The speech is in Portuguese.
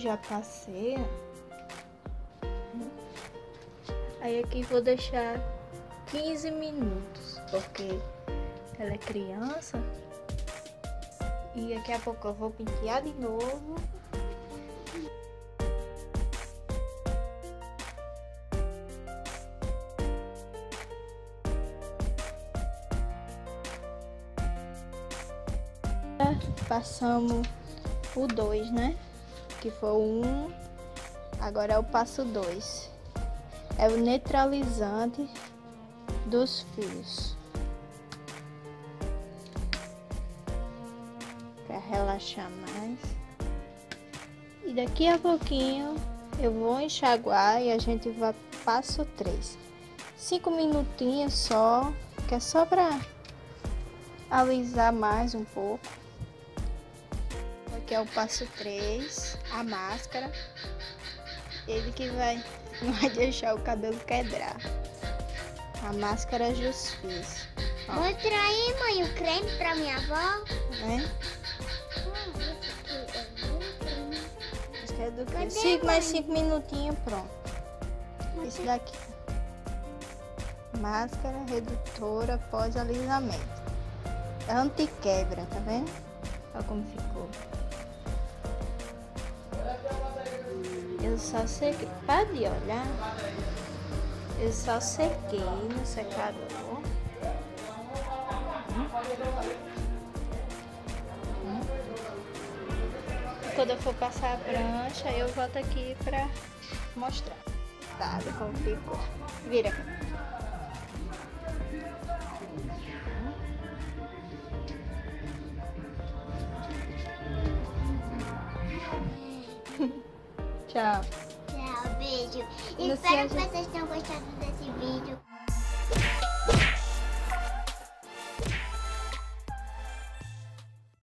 já passei. Aí aqui vou deixar 15 minutos, porque ela é criança. E daqui a pouco eu vou pentear de novo. Passamos o 2, né? Que foi o 1. Um, agora é o passo 2. É o neutralizante dos fios. Para relaxar mais. E daqui a pouquinho eu vou enxaguar e a gente vai passo 3. 5 minutinhos só, que é só para alisar mais um pouco. Aqui é o passo 3, a máscara. Ele que vai, vai deixar o cabelo quebrar. A máscara Jusfiz. Mostra aí, mãe, o creme pra minha avó. Né? Acho que é do que? Cinco, mais 5 minutinhos, pronto. Esse daqui. Máscara redutora pós-alisamento. É anti-quebra, tá vendo? Olha como ficou. Eu só sequei. Pode olhar. Eu só sequei no secador. Quando eu for passar a prancha, eu volto aqui pra mostrar. Tá, como ficou. Vira. Tchau. Tchau, beijo. Espero que vocês tenham gostado desse vídeo.